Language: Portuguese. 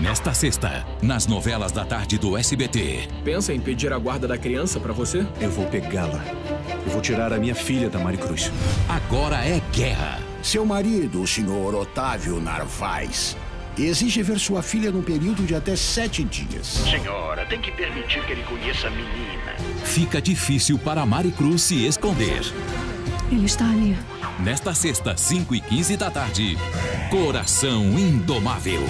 Nesta sexta, nas novelas da tarde do SBT. Pensa em pedir a guarda da criança para você? Eu vou pegá-la. Eu vou tirar a minha filha da Mari Cruz Agora é guerra. Seu marido, o senhor Otávio Narvaez, exige ver sua filha num período de até sete dias. Senhora, tem que permitir que ele conheça a menina. Fica difícil para Mari Cruz se esconder. Ele está ali. Nesta sexta, 5 e 15 da tarde, Coração Indomável.